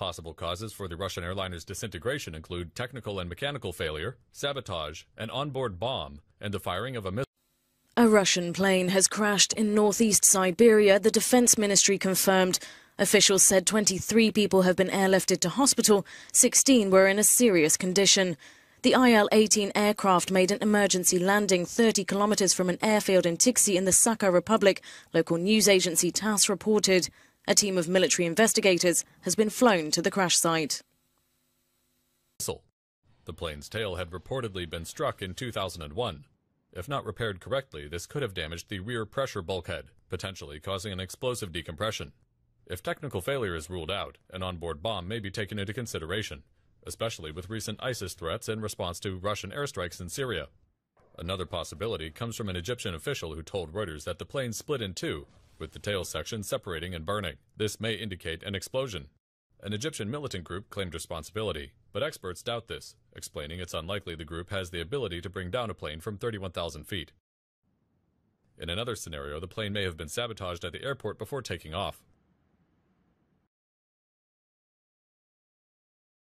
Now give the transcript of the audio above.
Possible causes for the Russian airliner's disintegration include technical and mechanical failure, sabotage, an onboard bomb, and the firing of a missile. A Russian plane has crashed in northeast Siberia, the defense ministry confirmed. Officials said 23 people have been airlifted to hospital, 16 were in a serious condition. The IL 18 aircraft made an emergency landing 30 kilometers from an airfield in Tiksi in the Sakha Republic, local news agency TASS reported. A team of military investigators has been flown to the crash site. The plane's tail had reportedly been struck in 2001. If not repaired correctly, this could have damaged the rear pressure bulkhead, potentially causing an explosive decompression. If technical failure is ruled out, an onboard bomb may be taken into consideration, especially with recent ISIS threats in response to Russian airstrikes in Syria. Another possibility comes from an Egyptian official who told Reuters that the plane split in two, with the tail section separating and burning. This may indicate an explosion. An Egyptian militant group claimed responsibility, but experts doubt this, explaining it's unlikely the group has the ability to bring down a plane from 31,000 feet. In another scenario, the plane may have been sabotaged at the airport before taking off.